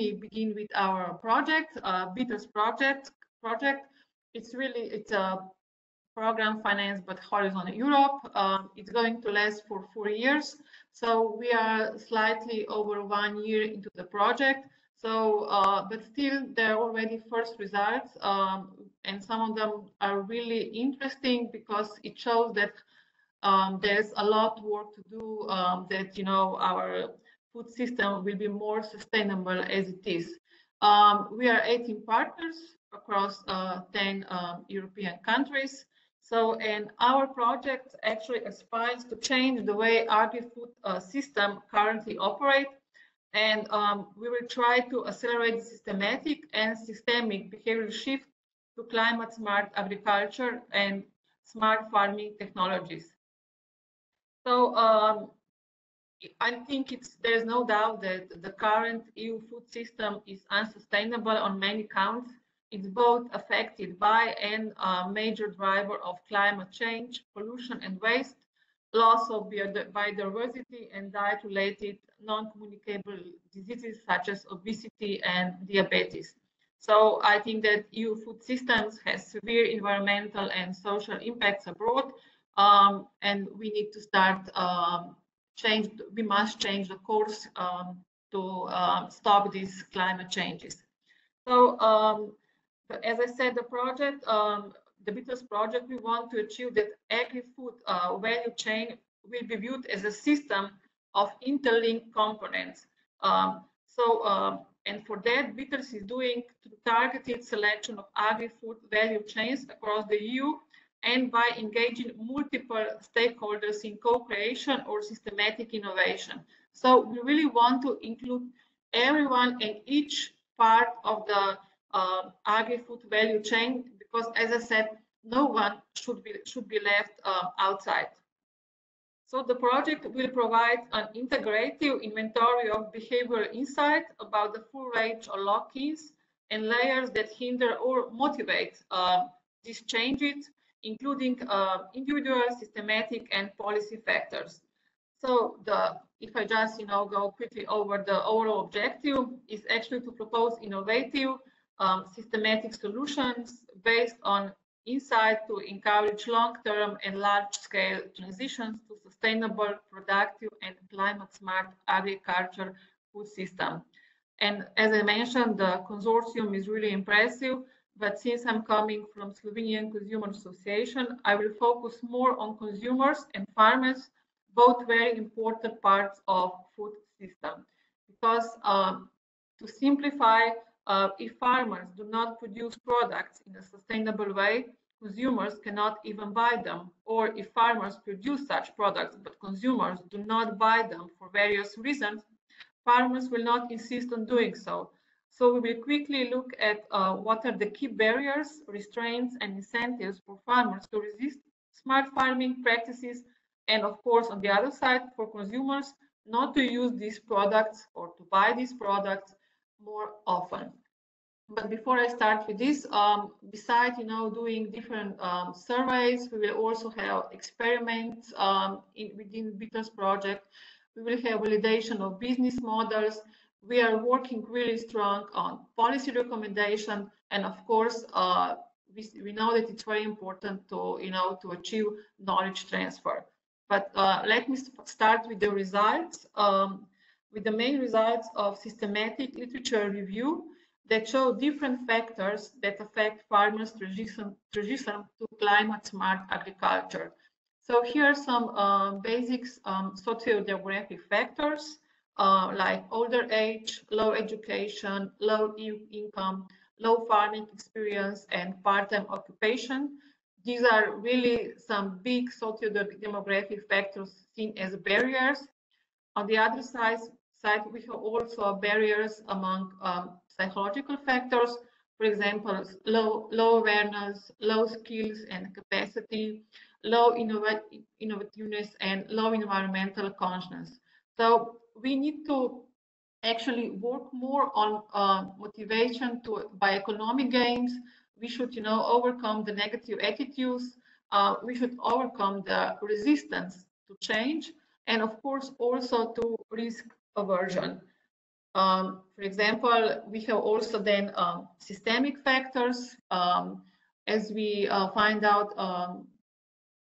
Me begin with our project, uh, BEATLES project. Project. It's really it's a program financed by Horizon Europe. Um, it's going to last for four years. So we are slightly over one year into the project. So, uh, but still, there are already first results, um, and some of them are really interesting because it shows that um, there's a lot of work to do. Um, that you know our food system will be more sustainable as it is. Um, we are 18 partners across uh, 10 um, European countries. So, and our project actually aspires to change the way agri-food uh, system currently operate. And um, we will try to accelerate systematic and systemic behavioral shift to climate smart agriculture and smart farming technologies. So um, I think it's there's no doubt that the current EU food system is unsustainable on many counts. It's both affected by and a major driver of climate change, pollution and waste, loss of biodiversity and diet-related non-communicable diseases such as obesity and diabetes. So I think that EU food systems has severe environmental and social impacts abroad, um, and we need to start um, change. We must change the course um, to uh, stop these climate changes. So, um, as I said, the project, um, the BEATLES project, we want to achieve that agri-food uh, value chain will be viewed as a system of interlinked components. Um, so, um, and for that, BEATLES is doing targeted selection of agri-food value chains across the EU and by engaging multiple stakeholders in co-creation or systematic innovation. So we really want to include everyone and each part of the uh, agri-food value chain because, as I said, no one should be should be left uh, outside. So the project will provide an integrative inventory of behavioral insight about the full range of lock-ins and layers that hinder or motivate uh, these changes including uh, individual, systematic, and policy factors. So the if I just you know go quickly over the overall objective is actually to propose innovative, um, systematic solutions based on insight to encourage long-term and large-scale transitions to sustainable, productive, and climate-smart agriculture food system. And as I mentioned, the consortium is really impressive but since I'm coming from Slovenian Consumer Association, I will focus more on consumers and farmers, both very important parts of food system. Because um, to simplify, uh, if farmers do not produce products in a sustainable way, consumers cannot even buy them. Or if farmers produce such products, but consumers do not buy them for various reasons, farmers will not insist on doing so. So we will quickly look at uh, what are the key barriers, restraints, and incentives for farmers to resist smart farming practices, and of course, on the other side, for consumers not to use these products or to buy these products more often. But before I start with this, um, besides you know doing different um, surveys, we will also have experiments um, in, within BEATLES project. We will have validation of business models we are working really strong on policy recommendation and of course uh, we, we know that it's very important to you know to achieve knowledge transfer. But uh, let me start with the results um, with the main results of systematic literature review that show different factors that affect farmers transition, transition to climate smart agriculture. So here are some uh, basics um, socio-demographic factors uh, like older age, low education, low income, low farming experience, and part-time occupation. These are really some big socio-demographic factors seen as barriers. On the other side, side we have also barriers among um, psychological factors, for example, low, low awareness, low skills and capacity, low innovativeness, and low environmental consciousness. So we need to actually work more on uh, motivation to by economic gains. We should, you know, overcome the negative attitudes. Uh, we should overcome the resistance to change, and of course, also to risk aversion. Um, for example, we have also then um, systemic factors. Um, as we uh, find out, um,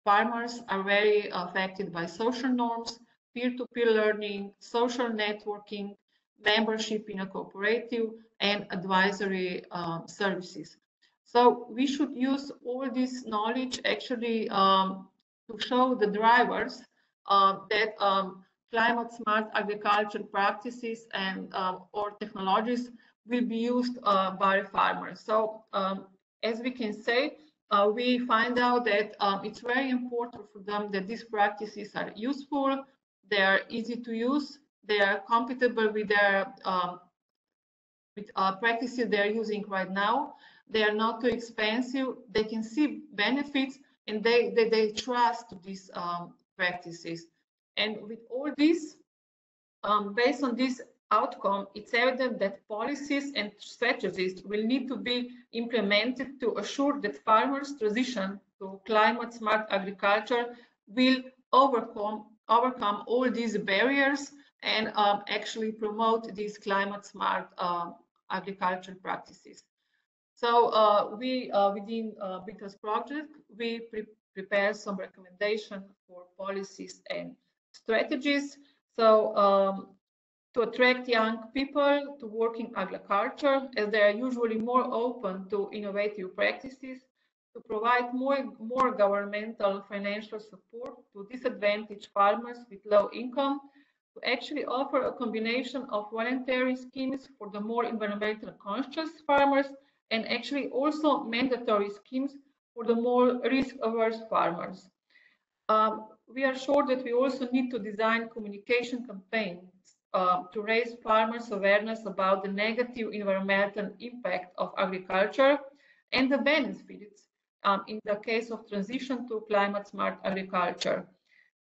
farmers are very affected by social norms, peer-to-peer -peer learning, social networking, membership in a cooperative, and advisory uh, services. So we should use all this knowledge actually um, to show the drivers uh, that um, climate smart agriculture practices and uh, or technologies will be used uh, by farmers. So um, as we can say, uh, we find out that um, it's very important for them that these practices are useful, they are easy to use, they are compatible with their um, with uh, practices they are using right now. They are not too expensive. They can see benefits and they they, they trust these um, practices. And with all this, um, based on this outcome, it's evident that policies and strategies will need to be implemented to assure that farmers' transition to climate smart agriculture will overcome overcome all these barriers and um, actually promote these climate smart uh, agricultural practices. So uh, we, uh, within uh, BEATLES project, we pre prepare some recommendations for policies and strategies. So um, to attract young people to work in agriculture, as they are usually more open to innovative practices, to provide more, more governmental financial support to disadvantaged farmers with low income, to actually offer a combination of voluntary schemes for the more environmental conscious farmers and actually also mandatory schemes for the more risk-averse farmers. Um, we are sure that we also need to design communication campaigns uh, to raise farmers' awareness about the negative environmental impact of agriculture and the benefits um, in the case of transition to climate smart agriculture.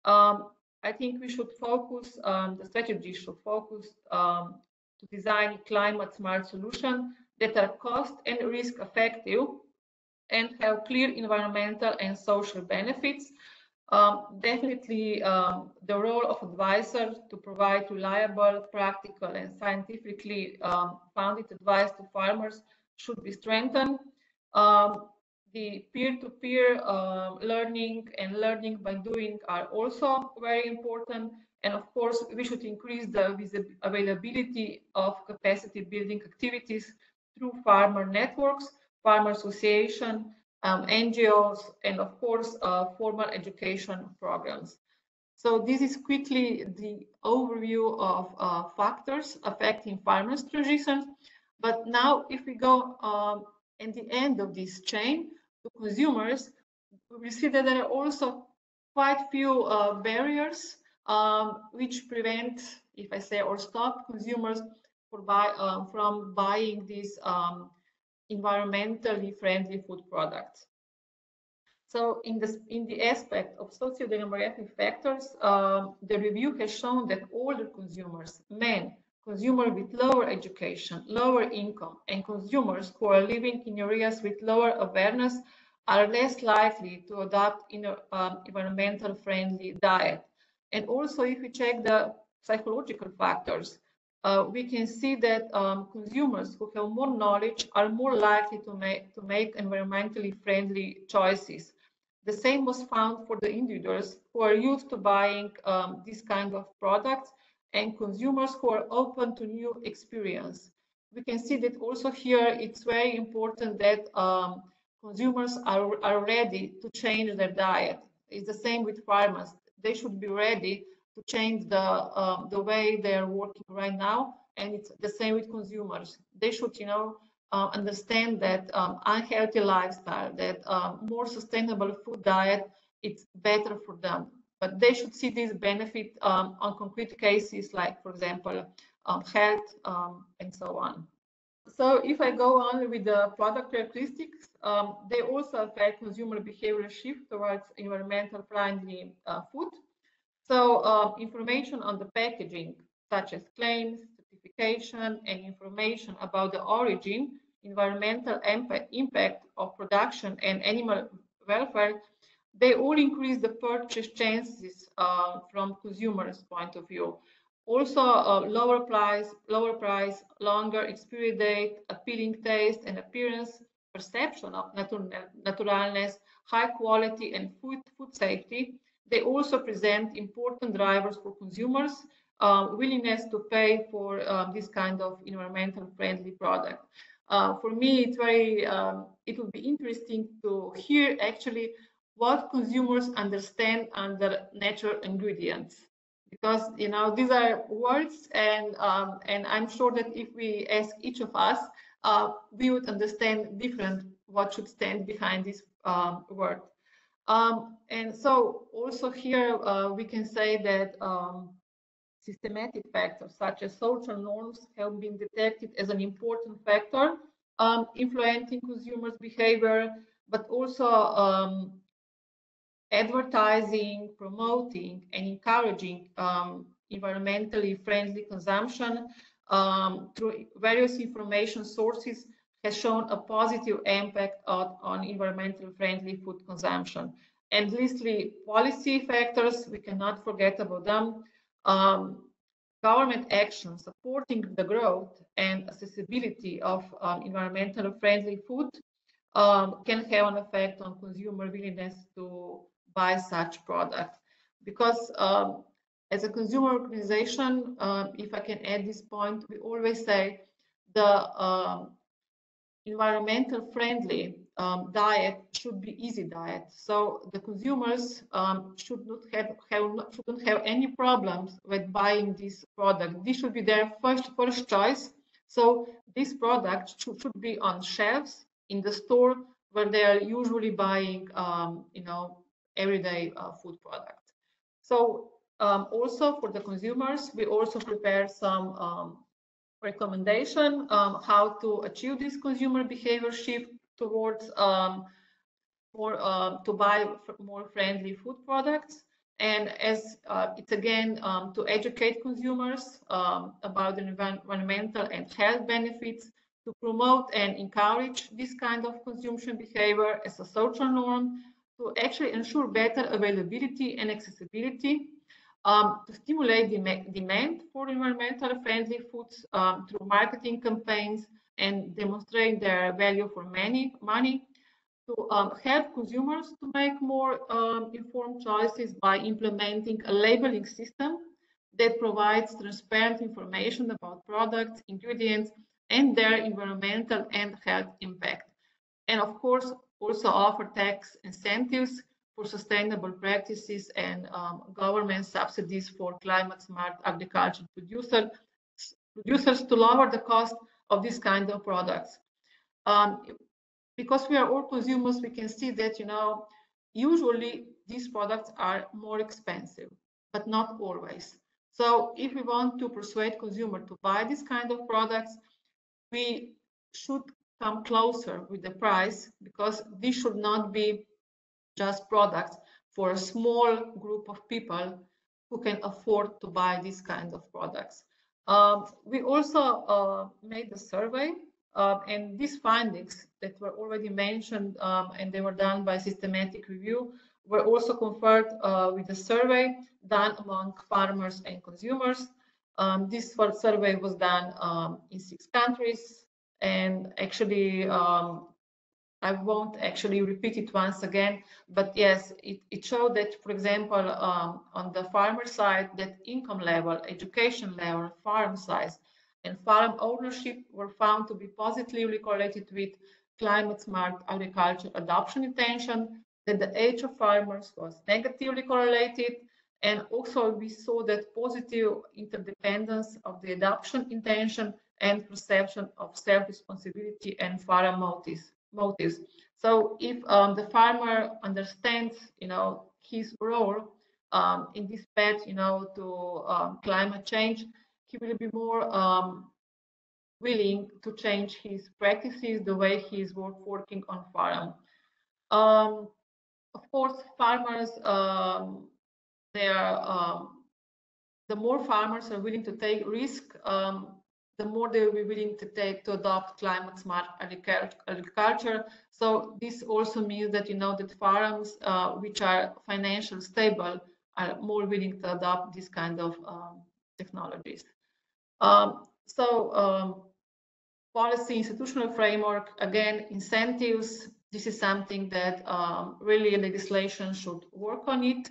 Um, I think we should focus, um, the strategy should focus um, to design climate smart solutions that are cost and risk effective and have clear environmental and social benefits. Um, definitely um, the role of advisor to provide reliable, practical and scientifically founded advice to farmers should be strengthened. Um, the peer-to-peer -peer, uh, learning and learning by doing are also very important. And of course, we should increase the availability of capacity building activities through farmer networks, farmer association, um, NGOs, and of course, uh, formal education programs. So this is quickly the overview of uh, factors affecting farmers' transitions. But now if we go um, at the end of this chain, to consumers, we see that there are also quite few uh, barriers um, which prevent, if I say, or stop consumers buy, uh, from buying these um, environmentally friendly food products. So in, this, in the aspect of socio-demographic factors, um, the review has shown that older consumers, men, consumers with lower education, lower income, and consumers who are living in areas with lower awareness are less likely to adopt an um, environmental friendly diet. And also if we check the psychological factors, uh, we can see that um, consumers who have more knowledge are more likely to make, to make environmentally friendly choices. The same was found for the individuals who are used to buying um, this kind of products and consumers who are open to new experience. We can see that also here it's very important that um, consumers are, are ready to change their diet. It's the same with farmers. They should be ready to change the uh, the way they are working right now, and it's the same with consumers. They should, you know, uh, understand that um, unhealthy lifestyle, that uh, more sustainable food diet, it's better for them but they should see this benefit um, on concrete cases like, for example, um, health um, and so on. So if I go on with the product characteristics, um, they also affect consumer behavior shift towards environmental friendly uh, food. So uh, information on the packaging, such as claims, certification, and information about the origin, environmental impact of production, and animal welfare they all increase the purchase chances uh, from consumers' point of view. Also, uh, lower price, lower price, longer expiry date, appealing taste and appearance, perception of naturalness, high quality and food, food safety. They also present important drivers for consumers uh, willingness to pay for um, this kind of environmental friendly product. Uh, for me, it's very, um, it would be interesting to hear actually what consumers understand under natural ingredients. Because you know these are words and um, and I'm sure that if we ask each of us uh, we would understand different what should stand behind this um, word. Um, and so also here uh, we can say that um, systematic factors such as social norms have been detected as an important factor um, influencing consumers behavior but also um, advertising, promoting, and encouraging um, environmentally friendly consumption um, through various information sources has shown a positive impact on, on environmental friendly food consumption. And lastly, policy factors, we cannot forget about them. Um, government action supporting the growth and accessibility of um, environmental friendly food um, can have an effect on consumer willingness to buy such product Because um, as a consumer organization, um, if I can add this point, we always say the um, environmental friendly um, diet should be easy diet. So the consumers um, should not have, have shouldn't have any problems with buying this product. This should be their first first choice. So this product should, should be on shelves in the store where they are usually buying, um, you know, everyday uh, food product. So um, also for the consumers, we also prepare some um, recommendation um, how to achieve this consumer behavior shift towards um, more uh, to buy more friendly food products. And as uh, it's again um, to educate consumers um, about the environmental and health benefits, to promote and encourage this kind of consumption behavior as a social norm, to actually ensure better availability and accessibility, um, to stimulate dem demand for environmentally friendly foods um, through marketing campaigns and demonstrate their value for many money, to um, help consumers to make more um, informed choices by implementing a labeling system that provides transparent information about products, ingredients, and their environmental and health impact. And of course, also offer tax incentives for sustainable practices and um, government subsidies for climate smart agriculture producer, producers to lower the cost of this kind of products. Um, because we are all consumers, we can see that, you know, usually these products are more expensive, but not always. So if we want to persuade consumer to buy this kind of products, we should come closer with the price because this should not be just products for a small group of people who can afford to buy these kind of products. Um, we also uh, made a survey uh, and these findings that were already mentioned um, and they were done by systematic review were also confirmed uh, with a survey done among farmers and consumers. Um, this survey was done um, in six countries and actually um, I won't actually repeat it once again, but yes, it, it showed that, for example, um, on the farmer side, that income level, education level, farm size, and farm ownership were found to be positively correlated with climate smart agriculture adoption intention, that the age of farmers was negatively correlated, and also we saw that positive interdependence of the adoption intention and perception of self-responsibility and farmer motives. motives. So if um, the farmer understands, you know, his role um, in this path, you know, to um, climate change, he will be more um, willing to change his practices, the way he is work, working on farm. Um, of course, farmers, um, they are, the more farmers are willing to take risk, the more they will be willing to take to adopt climate smart agriculture. So this also means that you know that farms uh, which are financially stable are more willing to adopt this kind of um, technologies. Um, so um, policy institutional framework, again, incentives. This is something that um, really legislation should work on it.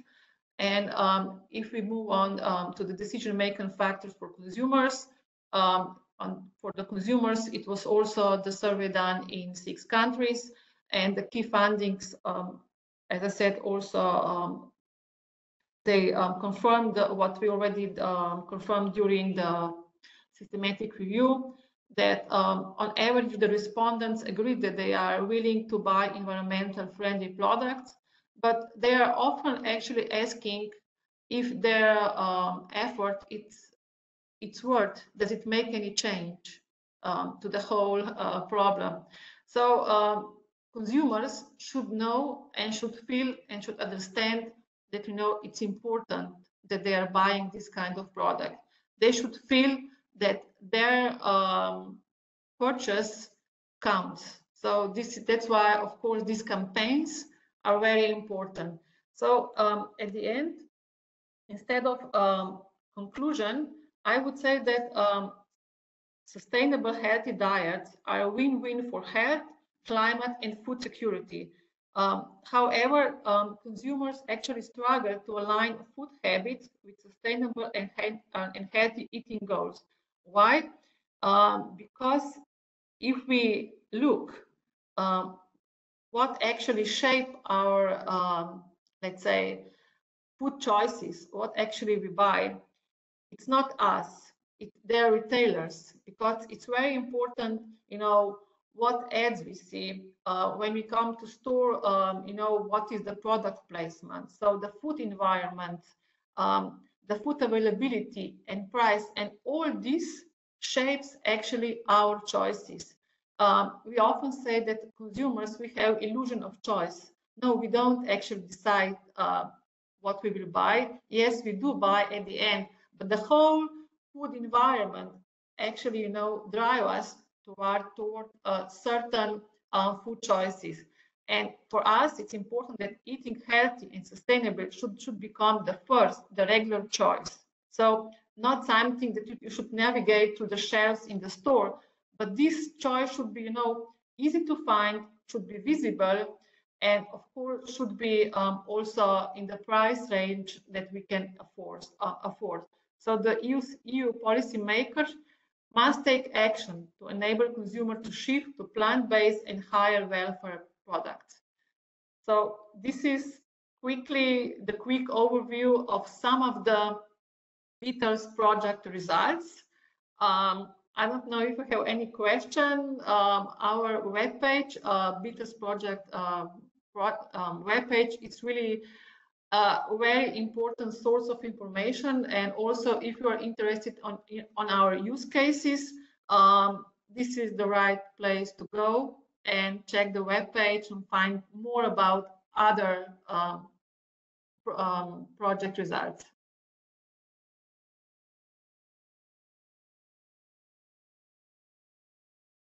And um, if we move on um, to the decision-making factors for consumers, um, on, for the consumers, it was also the survey done in six countries. And the key findings, um, as I said, also um, they confirmed what we already confirmed during the systematic review that um, on average the respondents agreed that they are willing to buy environmental friendly products but they are often actually asking if their um, effort it's it's worth does it make any change um, to the whole uh, problem so um, consumers should know and should feel and should understand that you know it's important that they are buying this kind of product they should feel that their um, purchase counts. So this that's why, of course, these campaigns are very important. So um, at the end, instead of um, conclusion, I would say that um, sustainable healthy diets are a win-win for health, climate, and food security. Um, however, um, consumers actually struggle to align food habits with sustainable and, uh, and healthy eating goals. Why? Um, because if we look um, what actually shape our, um, let's say, food choices, what actually we buy, it's not us, it, they're retailers, because it's very important, you know, what ads we see uh, when we come to store, um, you know, what is the product placement. So the food environment, um, the food availability and price and all this shapes actually our choices. Um, we often say that consumers, we have illusion of choice. No, we don't actually decide uh, what we will buy. Yes, we do buy at the end, but the whole food environment actually, you know, drive us toward, toward uh, certain uh, food choices. And for us, it's important that eating healthy and sustainable should, should become the first, the regular choice. So not something that you should navigate through the shelves in the store, but this choice should be, you know, easy to find, should be visible, and of course should be um, also in the price range that we can afford. Uh, afford. So the EU, EU policymakers must take action to enable consumers to shift to plant-based and higher welfare products. So this is quickly the quick overview of some of the BEATLES' project results. Um, I don't know if you have any question. Um, our webpage, uh, project uh, pro um, webpage, it's really a very important source of information. And also, if you are interested on on our use cases, um, this is the right place to go and check the webpage and find more about other um, um, project results.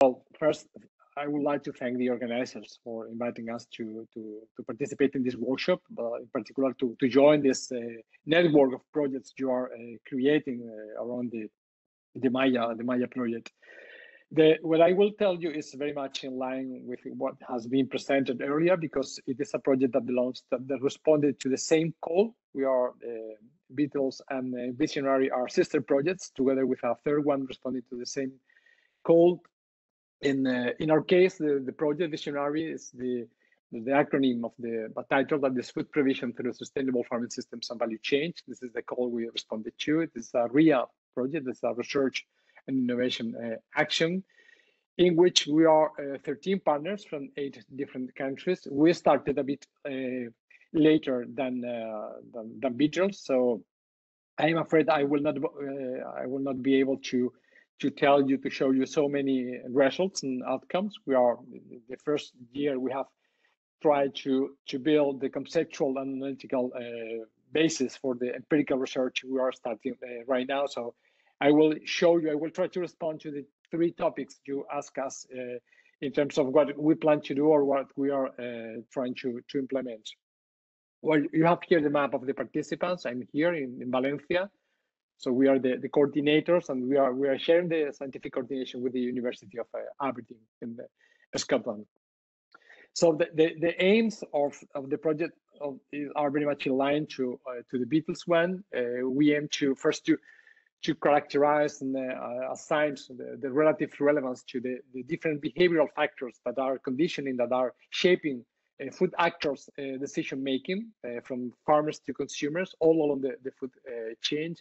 Well, first, I would like to thank the organizers for inviting us to, to, to participate in this workshop, but in particular to, to join this uh, network of projects you are uh, creating uh, around the, the MAIA, the MAIA project. The, what I will tell you is very much in line with what has been presented earlier because it is a project that belongs that, that responded to the same call. We are uh, BEATLES and uh, Visionary are sister projects together with a third one responding to the same call in uh, in our case, the, the project visionary is the the acronym of the title that is food provision through sustainable farming systems and value change. This is the call we responded to. This is a RIA project. Is a research and innovation uh, action in which we are uh, 13 partners from eight different countries. We started a bit uh, later than, uh, than than Beatles, so I am afraid I will not uh, I will not be able to to tell you to show you so many results and outcomes. We are the first year we have tried to to build the conceptual and analytical uh, basis for the empirical research we are starting uh, right now. So I will show you. I will try to respond to the three topics you ask us uh, in terms of what we plan to do or what we are uh, trying to to implement. Well, you have here the map of the participants. I'm here in, in Valencia. So we are the, the coordinators, and we are we are sharing the scientific coordination with the University of uh, Aberdeen in Scotland. So the, the, the, aims of, of the project of, are very much in line to uh, to the Beatles one. Uh, we aim to first to to characterize and uh, assign the, the, relative relevance to the, the, different behavioral factors that are conditioning, that are shaping uh, food actors' uh, decision making from farmers to consumers, all along the, the food chain,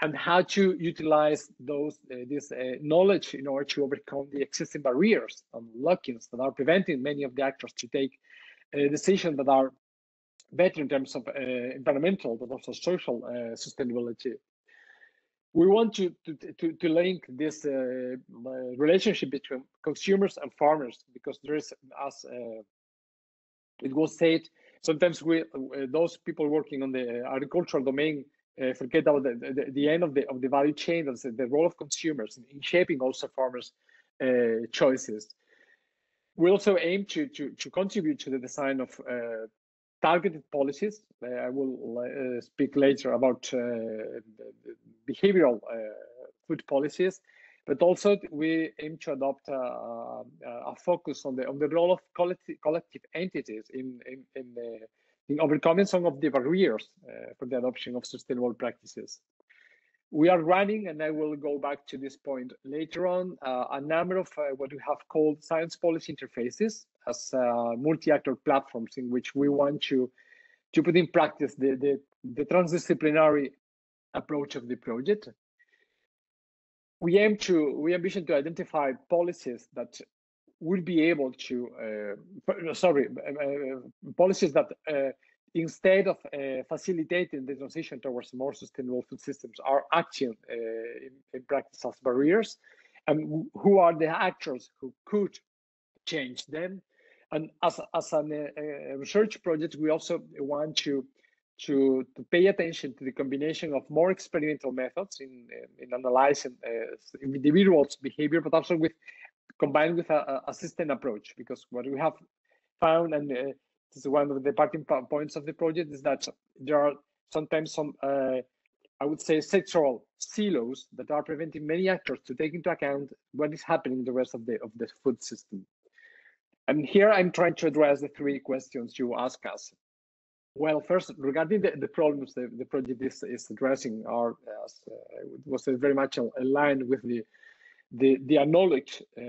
and how to utilize those uh, this knowledge in order to overcome the existing barriers and lock-ins that are preventing many of the actors to take decisions that are better in terms of environmental but also social sustainability. We want to to, to, link this uh, uh, relationship between consumers and farmers because there is as uh, it was said sometimes we uh, those people working on the agricultural domain uh, forget about the, the, the, end of the of the value chain that's the role of consumers in shaping also farmers uh, choices we also aim to, to to contribute to the design of targeted policies. Uh, I will uh, speak later about uh, behavioral food policies, but also we aim to adopt a, a, focus on the on the role of collective, collective entities in in in, the, in overcoming some of the barriers for the adoption of sustainable practices we are running, and I will go back to this point later on, uh, a number of uh, what we have called science policy interfaces as uh, multi-actor platforms in which we want to to put in practice the, the, the transdisciplinary approach of the project. We aim to, we ambition to identify policies that will be able to, uh, sorry, uh, uh, policies that instead of facilitating the transition towards more sustainable food systems, are acting in, in, practice as barriers, and who are the actors who could change them. And as, as a uh, research project, we also want to, to, to pay attention to the combination of more experimental methods in, in analyzing uh, individuals' behavior, but also with combined with a, a system approach, because what we have found and uh, this is one of the parting points of the project is that there are sometimes some uh, I would say sectoral silos that are preventing many actors to take into account what is happening in the rest of the of the food system. And here I'm trying to address the three questions you ask us. Well, first, regarding the, the problems the, the project is, is addressing are uh, was very much aligned with the the, the acknowledged uh,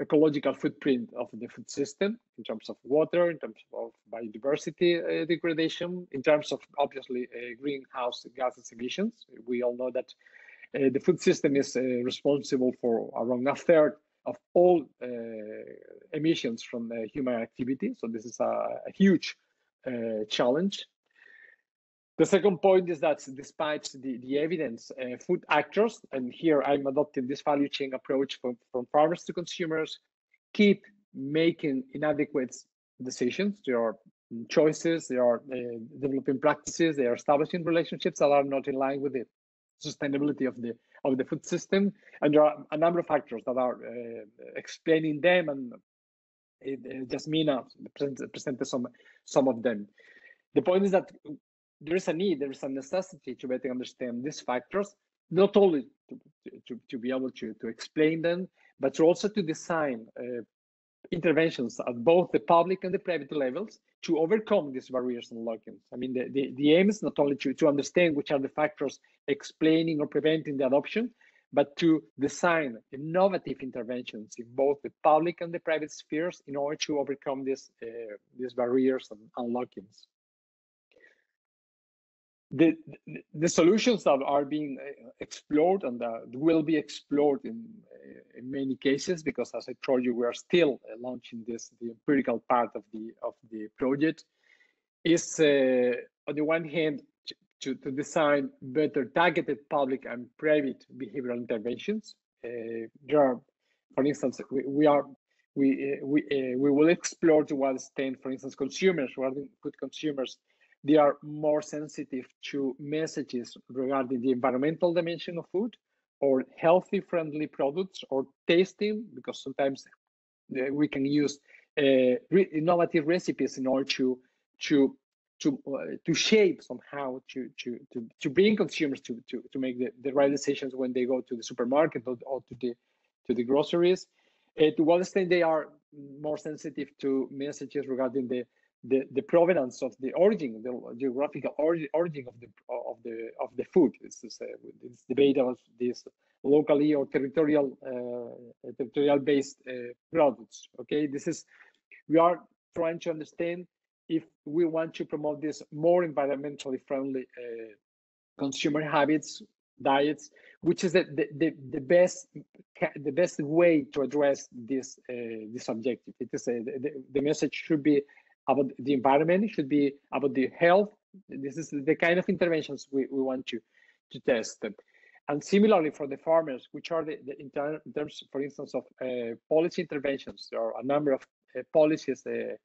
ecological footprint of the food system in terms of water, in terms of biodiversity uh, degradation, in terms of obviously uh, greenhouse gases emissions. We all know that uh, the food system is uh, responsible for around a third of all uh, emissions from human activity. So this is a, a huge challenge. The second point is that despite the, the evidence, uh, food actors, and here I'm adopting this value chain approach from, from farmers to consumers, keep making inadequate decisions. There are choices, there are uh, developing practices, they are establishing relationships that are not in line with the sustainability of the of the food system, and there are a number of factors that are uh, explaining them, and it, it just Mina presented, presented some some of them. The point is that there is a need, there is a necessity to better understand these factors, not only to, to, to be able to, to explain them, but also to design uh, interventions at both the public and the private levels to overcome these barriers and lock-ins. I mean, the, the, the aim is not only to, to understand which are the factors explaining or preventing the adoption, but to design innovative interventions in both the public and the private spheres in order to overcome these, uh, these barriers and, and lock-ins the, the solutions that are being uh, explored and that will be explored in, uh, in many cases because as I told you we are still uh, launching this the empirical part of the of the project is uh, on the one hand to, to design better targeted public and private behavioral interventions. Uh, there are for instance we, we are we uh, we we will explore to what extent for instance consumers rather good consumers they are more sensitive to messages regarding the environmental dimension of food or healthy friendly products or tasting because sometimes uh, we can use uh, innovative recipes in order to to to uh, to shape somehow to to to to bring consumers to to to make the, the right decisions when they go to the supermarket or, or to the to the groceries. Uh, to what extent they are more sensitive to messages regarding the the, the provenance of the origin, the geographical origin, of the of the of the food. This is uh, this debate of this locally or territorial uh, territorial based uh, products. Okay, this is we are trying to understand if we want to promote this more environmentally friendly uh, consumer habits diets which is the, the, the, best the best way to address this uh, this objective it is a, the, the message should be about the environment it should be about the health. This is the kind of interventions we, we want to to test. And similarly for the farmers which are the, the in, terms for instance of uh, policy interventions there are a number of uh, policies uh,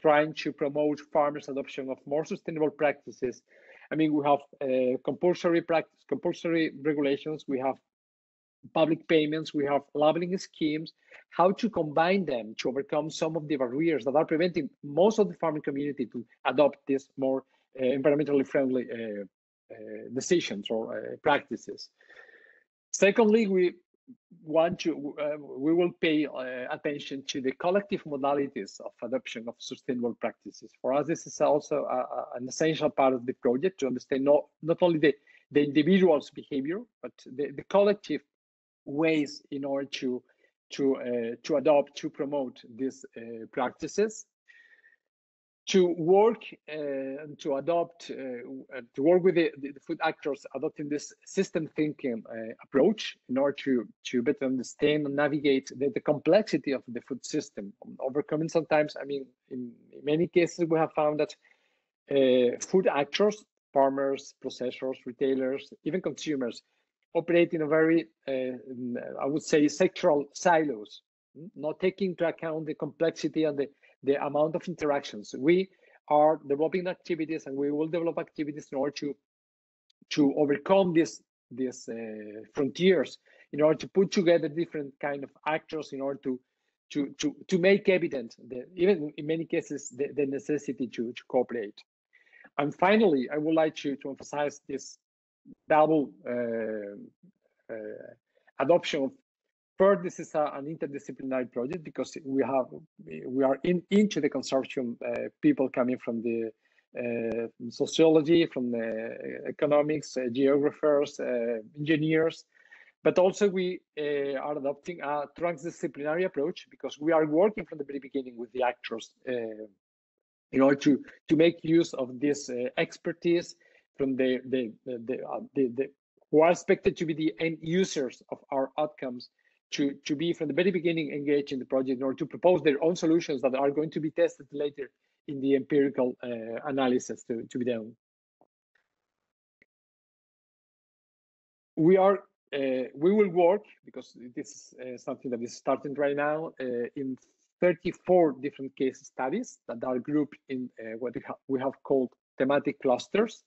trying to promote farmers adoption of more sustainable practices. I mean, we have uh, compulsory practice, compulsory regulations, we have public payments, we have labeling schemes, how to combine them to overcome some of the barriers that are preventing most of the farming community to adopt these more uh, environmentally friendly uh, uh decisions or uh, practices. Secondly, we want to uh, we will pay uh, attention to the collective modalities of adoption of sustainable practices for us this is also a, a, an essential part of the project to understand not not only the the individual's behavior but the, the collective ways in order to to uh, to adopt to promote these uh, practices to work uh, and to adopt, uh, to work with the, the, food actors adopting this system thinking uh, approach in order to, to better understand and navigate the, the complexity of the food system. Overcoming sometimes, I mean, in many cases, we have found that uh, food actors, farmers, processors, retailers, even consumers, operate in a very, uh, I would say, sectoral silos, not taking into account the complexity and the the amount of interactions. We are developing activities and we will develop activities in order to, to overcome these, these uh, frontiers, in order to put together different kind of actors in order to, to, to, to make evident, the, even in many cases, the, the necessity to, to cooperate. And finally, I would like to, to emphasize this double uh, uh, adoption of First, this is a, an interdisciplinary project because we have we are in into the consortium uh, people coming from the uh, sociology, from the economics, uh, geographers, uh, engineers, but also we uh, are adopting a transdisciplinary approach because we are working from the very beginning with the actors uh, in order to to make use of this expertise from the the the, the, the, the who are expected to be the end users of our outcomes to, to be from the very beginning engaged in the project or to propose their own solutions that are going to be tested later in the empirical uh, analysis to, to be done. We are uh, we will work because this is uh, something that is starting right now uh, in 34 different case studies that are grouped in uh, what we, ha we have called thematic clusters.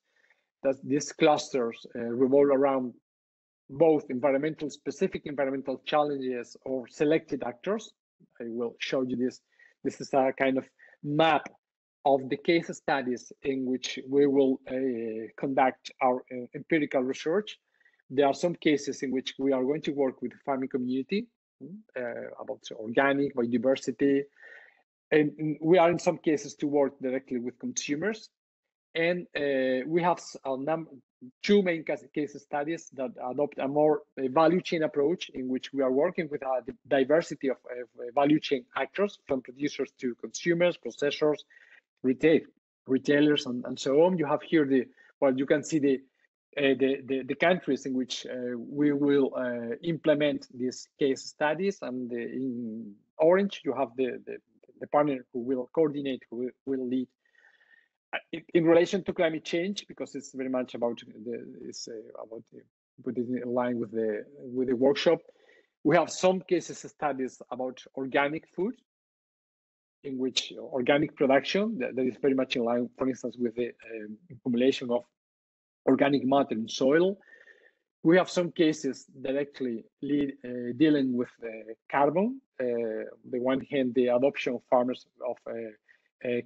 That these clusters uh, revolve around both environmental specific environmental challenges or selected actors. I will show you this. This is a kind of map of the case studies in which we will uh, conduct our uh, empirical research. There are some cases in which we are going to work with the farming community uh, about organic biodiversity. And we are in some cases to work directly with consumers. And uh, we have a number, two main case studies that adopt a more value chain approach in which we are working with a diversity of, of value chain actors from producers to consumers, processors, retail, retailers, and, and so on. You have here the, well, you can see the uh, the, the, the, countries in which uh, we will uh, implement these case studies and the, in orange you have the, the, the partner who will coordinate who will lead in relation to climate change, because it's very much about the it's uh, about uh, putting in line with the with the workshop. We have some cases studies about organic food, in which organic production that, that is very much in line, for instance, with the um, accumulation of organic matter in soil. We have some cases directly lead, uh, dealing with uh, carbon. Uh, the one hand, the adoption of farmers of uh,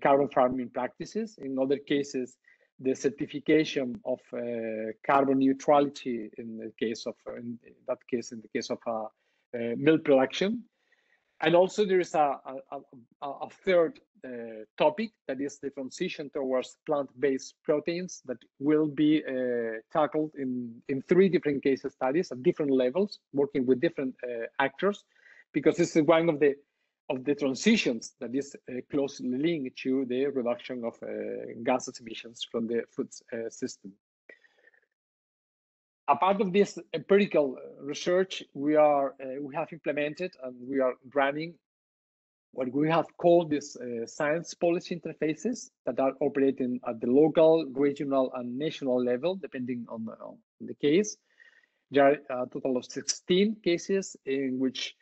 carbon farming practices. In other cases, the certification of uh, carbon neutrality in the case of, in that case, in the case of uh, uh, milk production. And also there is a, a, a, a third uh, topic that is the transition towards plant-based proteins that will be uh, tackled in, in three different case studies at different levels, working with different uh, actors, because this is one of the of the transitions that is uh, closely linked to the reduction of uh, gases emissions from the food uh, system. A part of this empirical research, we are we have implemented and we are running what we have called these uh, science policy interfaces that are operating at the local, regional, and national level, depending on the, on the case. There are a total of 16 cases in which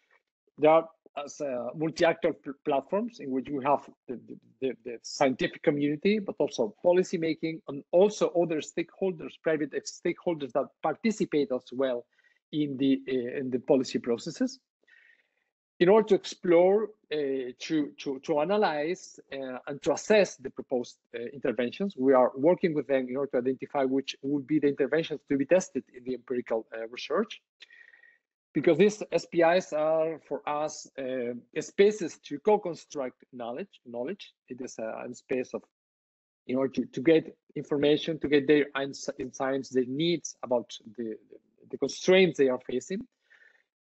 there are as uh, multi-actor platforms in which we have the, the, the, scientific community, but also policy making and also other stakeholders, private stakeholders that participate as well in the uh, in the policy processes. In order to explore, uh, to, to, to analyze uh, and to assess the proposed uh, interventions, we are working with them in order to identify which would be the interventions to be tested in the empirical uh, research because these SPIs are for us uh, spaces to co-construct knowledge. Knowledge. It is a, a, space of, in order to, to get information, to get their insights, their needs about the, the constraints they are facing.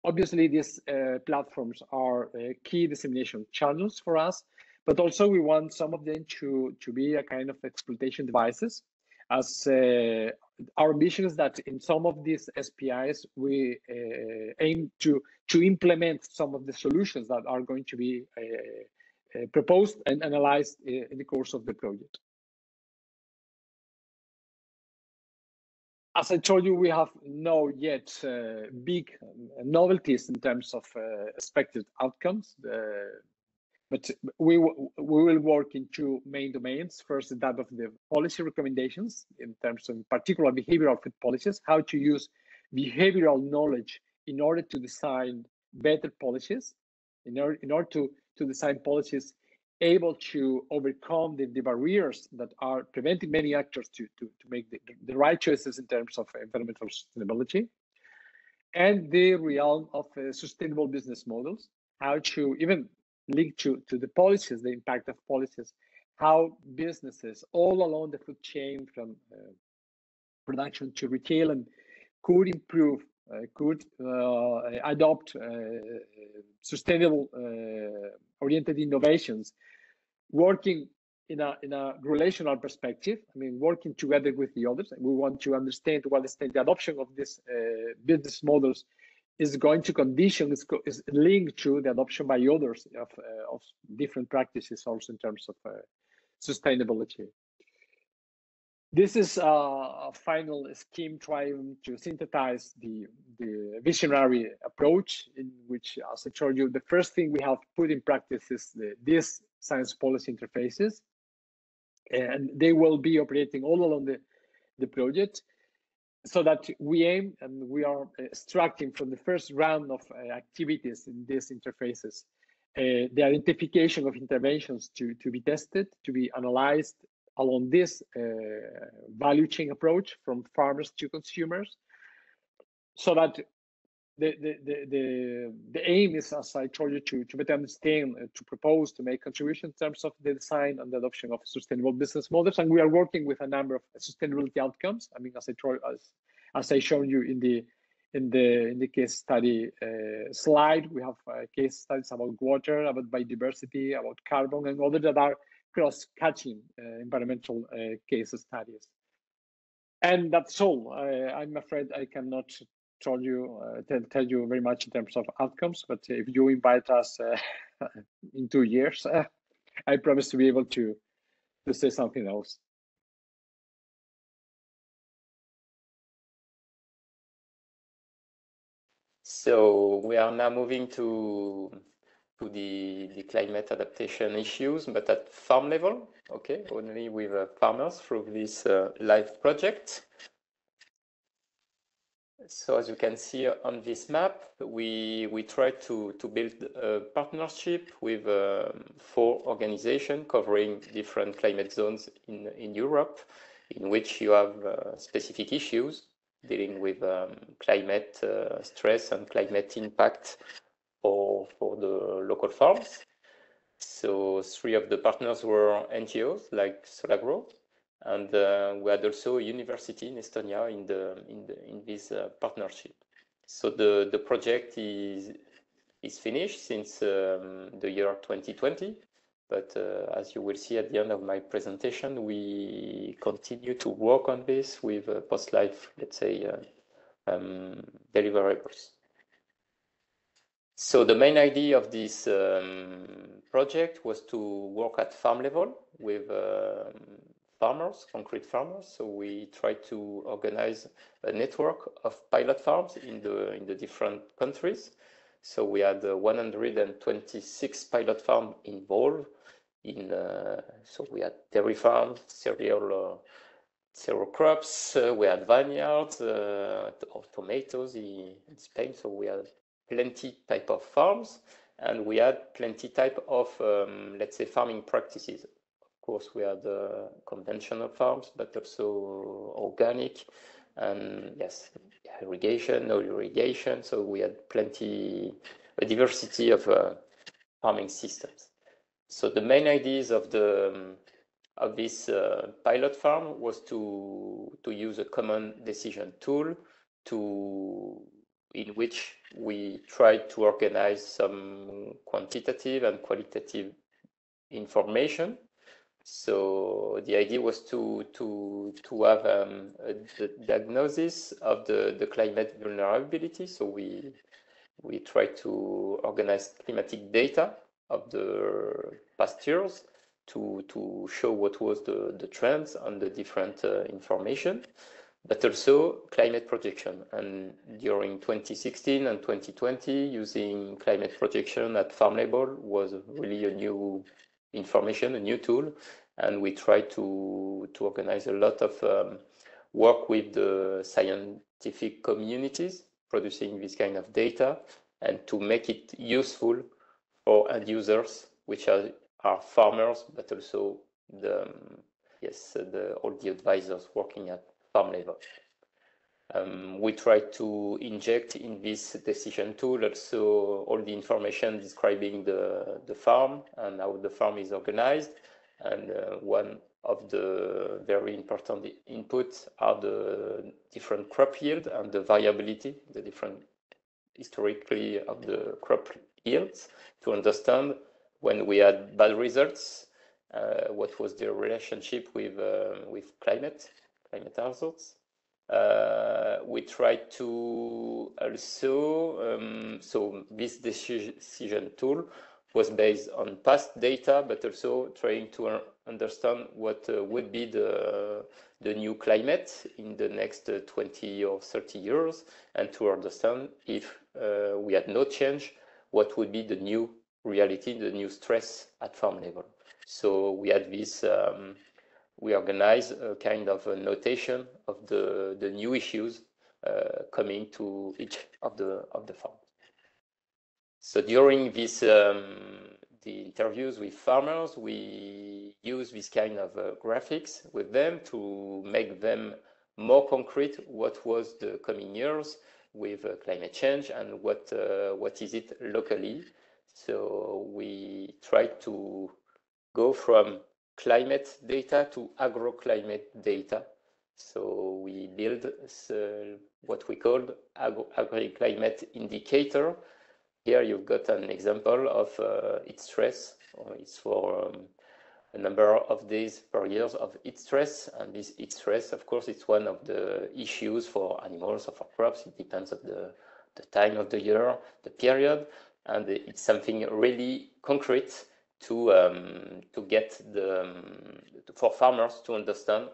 Obviously, these uh, platforms are uh, key dissemination channels for us, but also we want some of them to, to be a kind of exploitation devices as uh, our ambition is that in some of these SPIs, we uh, aim to, to implement some of the solutions that are going to be uh, proposed and analyzed in the course of the project. as I told you, we have no yet uh, big novelties in terms of uh, expected outcomes. Uh, but we, we will work in two main domains. First, that of the policy recommendations in terms of particular behavioral food policies, how to use behavioral knowledge in order to design better policies, in order, in order to, to design policies able to overcome the, the barriers that are preventing many actors to, to, to make the, the right choices in terms of environmental sustainability. And the realm of uh, sustainable business models, how to even linked to, to the policies, the impact of policies, how businesses all along the food chain from uh, production to retail and could improve, uh, could uh, adopt uh, sustainable uh, oriented innovations, working in a in a relational perspective. I mean, working together with the others, and we want to understand to the adoption of these uh, business models is going to condition is, is linked to the adoption by others of, uh, of different practices also in terms of uh, sustainability. This is a final scheme trying to synthesize the, the visionary approach in which, as I told you, the first thing we have put in practice is the, these science policy interfaces. And they will be operating all along the, the project so that we aim and we are extracting from the first round of uh, activities in these interfaces uh, the identification of interventions to, to be tested, to be analyzed along this uh, value chain approach from farmers to consumers, so that the, the, the, the, aim is, as I told you, to, to better understand, uh, to propose, to make contribution in terms of the design and the adoption of sustainable business models. And we are working with a number of sustainability outcomes. I mean, as I told, as, as I showed you in the in the in the case study uh, slide, we have uh, case studies about water, about biodiversity, about carbon, and other that are cross-cutting uh, environmental uh, case studies. And that's all. I'm afraid I cannot told you uh, tell, tell you very much in terms of outcomes but if you invite us uh, in two years uh, i promise to be able to to say something else. So we are now moving to to the the climate adaptation issues but at farm level okay only with uh, farmers through this uh, life project So as you can see on this map, we, we try to, to build a partnership with um, four organizations covering different climate zones in, in Europe, in which you have uh, specific issues dealing with um, climate uh, stress and climate impact for, for the local farms. So three of the partners were NGOs like Solagro, and uh, we had also a university in Estonia in the in the, in this uh, partnership. So the the project is is finished since um, the year 2020, but uh, as you will see at the end of my presentation, we continue to work on this with uh, post-life, let's say, uh, um, deliverables. So the main idea of this um, project was to work at farm level with um, farmers, concrete farmers. So we tried to organize a network of pilot farms in the in the different countries. So we had uh, 126 pilot farms involved in. Uh, so we had dairy farms, cereal. Uh, cereal crops, uh, we had vineyards uh, of tomatoes in, in Spain, so we had plenty type of farms and we had plenty type of um, let's say farming practices course we had uh, conventional farms but also organic and yes irrigation no irrigation so we had plenty a diversity of uh, farming systems so the main ideas of the of this uh, pilot farm was to to use a common decision tool to in which we tried to organize some quantitative and qualitative information. So the idea was to to to have um, a diagnosis of the the climate vulnerability. So we we try to organize climatic data of the past years to to show what was the the trends and the different uh, information but also climate projection. And during 2016 and 2020, using climate projection at farm level was really a new information, a new tool. And we try to, to organize a lot of um, work with the scientific communities producing this kind of data and to make it useful for end users, which are, are farmers, but also the, um, yes, the, all the advisors working at farm level. Um, we try to inject in this decision tool also all the information describing the, the farm and how the farm is organized. And uh, one of the very important inputs are the different crop yield and the variability, the different historically of the crop yields to understand when we had bad results, uh, what was the relationship with, uh, with climate climate hazards. We try to also, um, so this decision tool was based on past data, but also trying to understand what uh, would be the, the new climate in the next uh, 20 or 30 years, and to understand if uh, we had no change, what would be the new reality, the new stress at farm level. So we had this um, we organize a kind of a notation of the, the new issues uh, coming to each of the of the farms. So during this um, the interviews with farmers, we use this kind of uh, graphics with them to make them more concrete what was the coming years with uh, climate change and what uh, what is it locally. So we try to go from climate data to agroclimate data. So we build uh, what we call agroclimate indicator. Here you've got an example of uh, heat stress. It's for um, a number of days per year of heat stress. And this heat stress, of course, it's one of the issues for animals or for crops. It depends on the, the time of the year, the period. And it's something really concrete to um, to get the um, for farmers to understand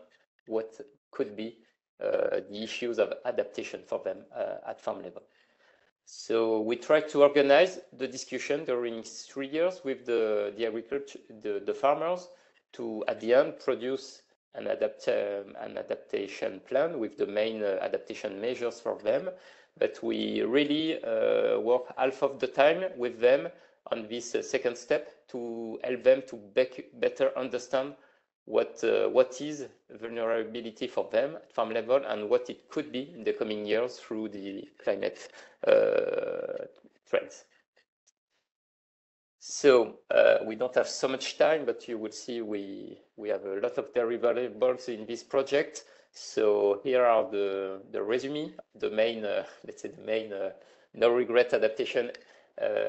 what could be uh, the issues of adaptation for them uh, at farm level. So we try to organize the discussion during three years with the the agriculture the, the farmers to at the end produce an, adapt, um, an adaptation plan with the main uh, adaptation measures for them. But we really uh, work half of the time with them on this uh, second step to help them to be better understand what uh, what is vulnerability for them at farm level and what it could be in the coming years through the climate uh, trends. So uh, we don't have so much time, but you will see we we have a lot of deliverables in this project. So here are the the resume, the main uh, let's say the main uh, no regret adaptation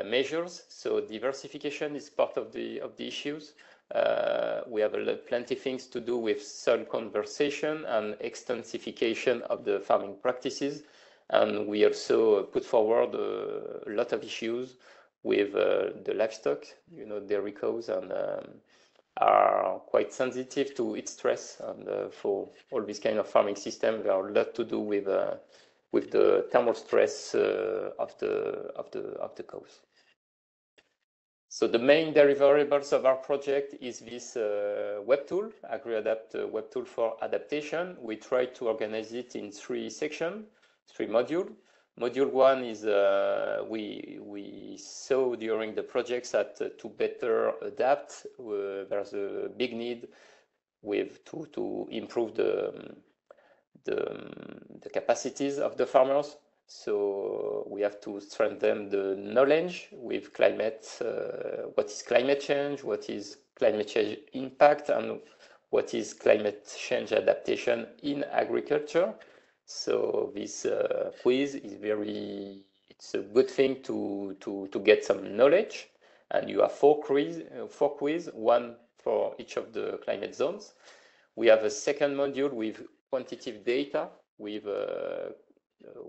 measures. So diversification is part of the of the issues. Uh, we have a, lot plenty of things to do with soil conservation and extensification of the farming practices. And we also put forward uh, a lot of issues with uh, the livestock, you know, dairy cows, and um, are quite sensitive to heat stress. And uh, for all this kind of farming system, there are a lot to do with uh, with the thermal stress uh, of the of the main deliverables of our project is this uh, web tool, AgriAdapt uh, web tool for adaptation. We try to organize it in three sections, three modules. Module one is we we saw during the projects that to better adapt, there's a big need with to to improve the the, the capacities of the farmers so we have to strengthen the knowledge with climate, uh, what is climate change, what is climate change impact, and what is climate change adaptation in agriculture. So this uh, quiz is very, it's a good thing to, to, to get some knowledge. And you have four quiz, four quiz, one for each of the climate zones. We have a second module with quantitative data with uh, uh,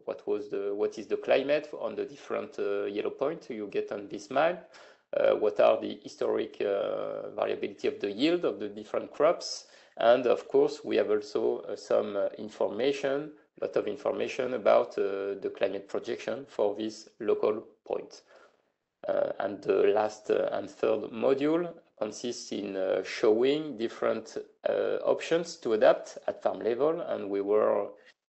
what was the what is the climate on the different uh, yellow point you get on this map. Uh, what are the historic variability of the yield of the different crops, and of course we have also some information, a lot of information about the climate projection for this local point. Uh, and the last uh, and third module consists in uh, showing different options to adapt at farm level. And we were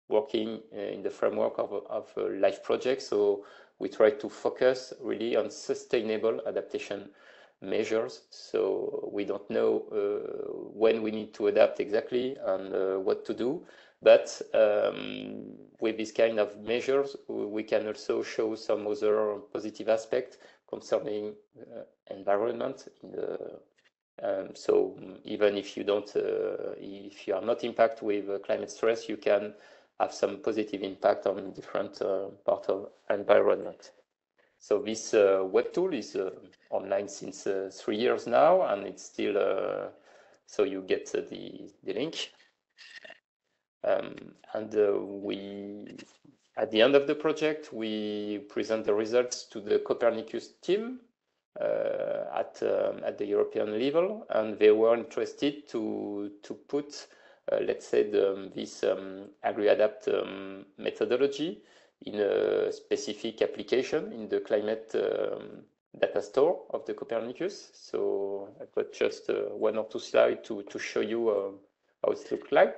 working uh, in the framework of, of a life project. So we try to focus really on sustainable adaptation measures. So we don't know uh, when we need to adapt exactly and uh, what to do. But um, with this kind of measures, we can also show some other positive aspects concerning uh, environment. The, um, so even if you don't, uh, if you are not impacted with uh, climate stress, you can have some positive impact on different uh, part of environment. So this uh, web tool is uh, online since three years now, and it's still so you get the the link. Um, and we, at the end of the project, we present the results to the Copernicus team at um, at the European level, and they were interested to to put uh, let's say, the, this um, AgriAdapt um, methodology in a specific application in the climate um, data store of the Copernicus. So I've got just uh, one or two slides to, to show you uh, how it looks like.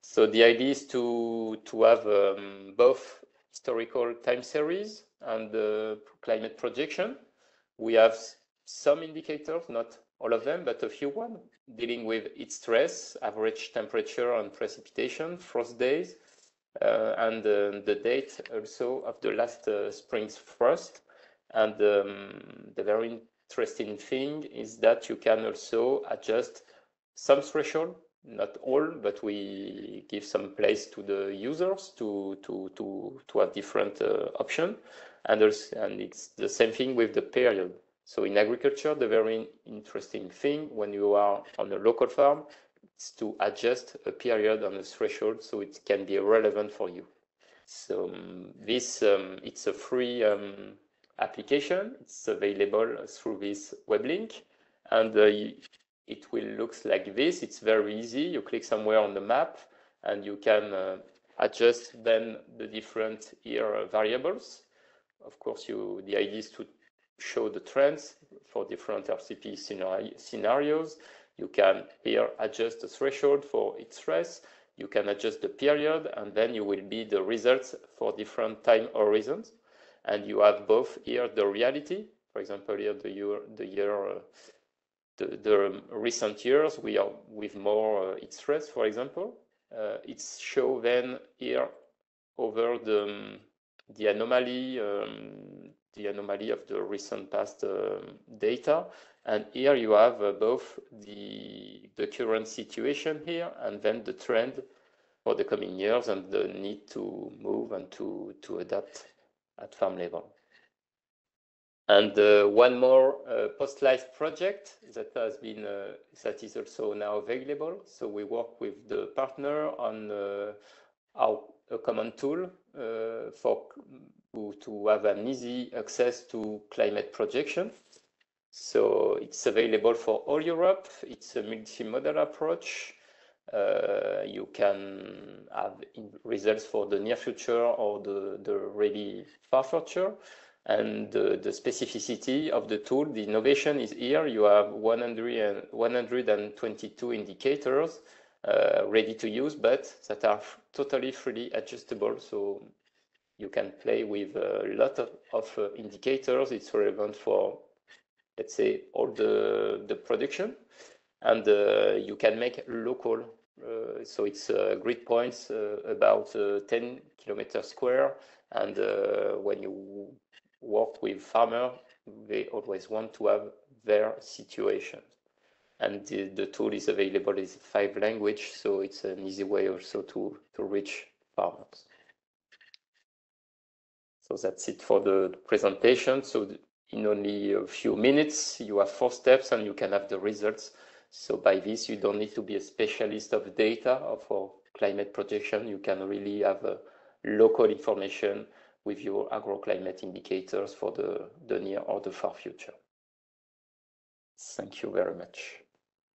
So the idea is to, to have um, both historical time series and uh, climate projection. We have some indicators, not all of them, but a few one, dealing with heat stress, average temperature and precipitation, frost days, uh, and uh, the date also of the last uh, spring's frost. And um, the very interesting thing is that you can also adjust some threshold, not all, but we give some place to the users to to to to have different uh, option, and also, and it's the same thing with the period. So in agriculture, the very interesting thing when you are on a local farm is to adjust a period on a threshold so it can be relevant for you. So um, this um, it's a free um, application. It's available through this web link, and uh, it will look like this. It's very easy. You click somewhere on the map, and you can uh, adjust then the different year variables. Of course, you the idea is to show the trends for different RCP scenarios. You can here adjust the threshold for each stress. You can adjust the period, and then you will be the results for different time horizons. And you have both here the reality, for example, here the year, the year, uh, the, the recent years, we are with more uh, heat stress, for example. Uh, it's show then here over the um, the anomaly, um, the anomaly of the recent past uh, data. And here you have uh, both the, the current situation here and then the trend for the coming years and the need to move and to, to adapt at farm level. And uh, one more uh, post-life project that has been uh, that is also now available. So we work with the partner on our a common tool for to, to have an easy access to climate projection. So it's available for all Europe. It's a multimodal approach. Uh, you can have results for the near future or the, the really far future. And the, the specificity of the tool, the innovation is here. You have 100 and 122 indicators uh, ready to use, but that are totally freely adjustable. So you can play with a lot of, of uh, indicators. It's relevant for, let's say, all the, the production. And uh, you can make local. Uh, so it's uh, grid points uh, about 10 kilometers square. And when you work with farmers, they always want to have their situation and the, the tool is available in five language, so it's an easy way also to, to reach farmers. So that's it for the presentation. So in only a few minutes, you have four steps and you can have the results. So by this, you don't need to be a specialist of data or for climate projection. You can really have local information with your agroclimate indicators for the, the near or the far future. Thank you very much.